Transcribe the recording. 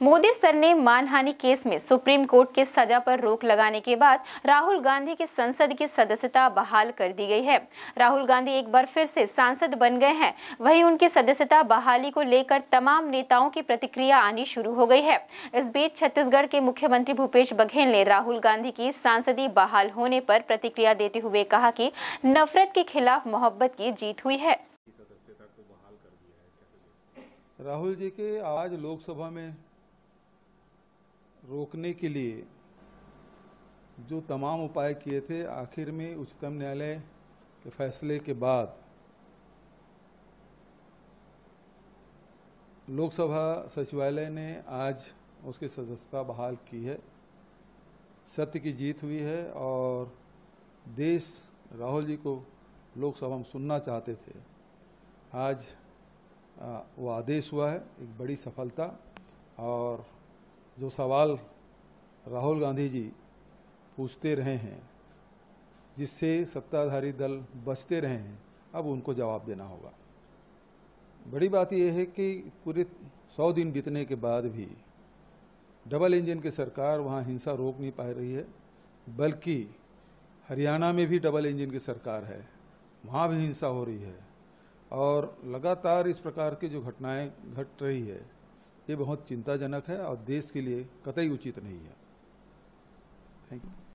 Modi sir ने मानहानि case में सुप्रीम कोर्ट के सजा पर रोक लगाने के बाद राहुल गांधी की संसद की सदस्यता बहाल कर दी गई है। राहुल गांधी एक बार फिर से सांसद बन गए हैं। वहीं उनकी सदस्यता बहाली को लेकर तमाम नेताओं की प्रतिक्रिया आनी शुरू हो गई है। इस बीच छत्तीसगढ़ के मुख्यमंत्री भूपेश बघेल ने राहुल गांधी की सांसदी बहाल होने पर प्रतिक्रिया देते हुए कहा कि नफरत के खिलाफ मोहब्बत की जीत हुई है। राहुल जी के आज लोकसभा में रोकने के लिए जो तमाम उपाय किए थे, आखिर में उच्चतम न्यायालय के फैसले के बाद लोकसभा सचिवालय ने आज उसकी सदस्यता बहाल की है। सत्य की जीत हुई है और देश, राहुल जी को लोकसभा में सुनना चाहते थे। आज वो आदेश हुआ है, एक बड़ी सफलता और जो सवाल राहुल गांधी जी पूछते रहे हैं, जिससे सत्ताधारी दल बचते रहे हैं, अब उनको जवाब देना होगा। बड़ी बात यह है कि पूरे सौ दिन बीतने के बाद भी डबल इंजन की सरकार वहाँ हिंसा रोक नहीं पा रही है, बल्कि हरियाणा में भी डबल इंजन की सरकार है, वहाँ भी हिंसा हो रही है, और लगातार इस प्रकार की जो घटनाएँ घट रही है ये बहुत चिंताजनक है और देश के लिए कतई उचित नहीं है। Thank you